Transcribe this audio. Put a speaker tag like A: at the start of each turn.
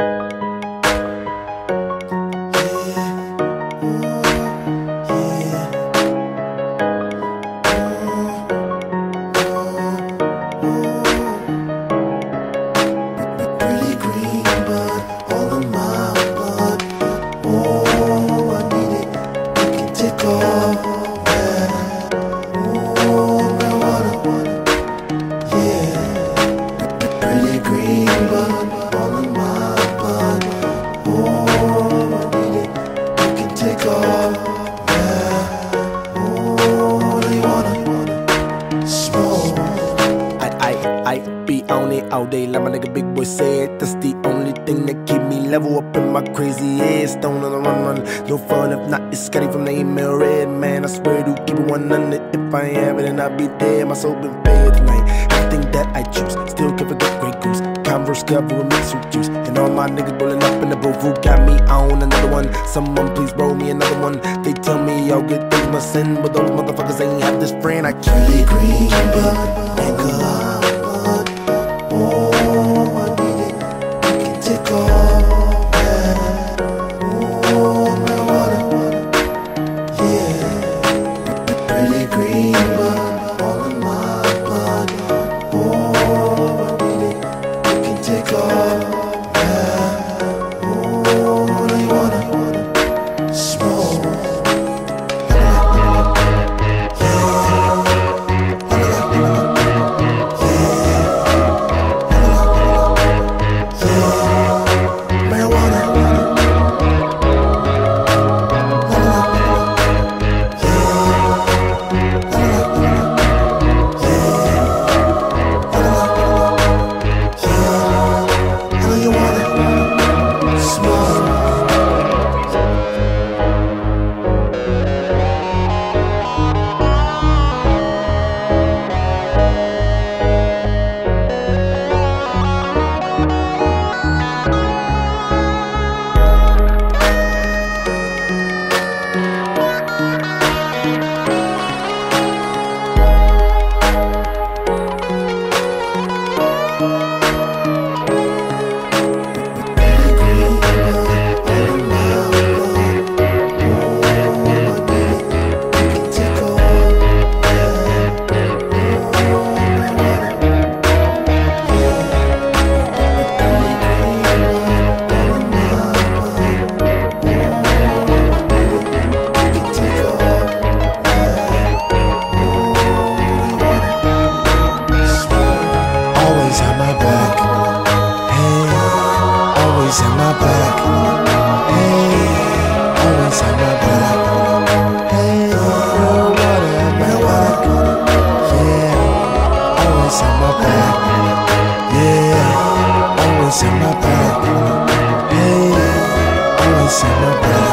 A: Pretty
B: on it all day like my nigga Big Boy said. That's the only thing that keep me level up in my crazy head. Stone on the run, run. No fun if not. It's Scotty from the email red man. I swear to keep it 100. If I have it, then I'll be dead. My soul been fed tonight. Everything that I choose, still can't forget Grey Goose. Converse cover with mixed with juice. And all my niggas rolling up in the who got me on another one. Someone please roll me another one. They tell me all good things must end, but those motherfuckers ain't have this friend. I keep
A: Pretty green bud,
C: always have my back. Hey, always have my back.